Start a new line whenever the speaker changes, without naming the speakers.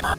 山。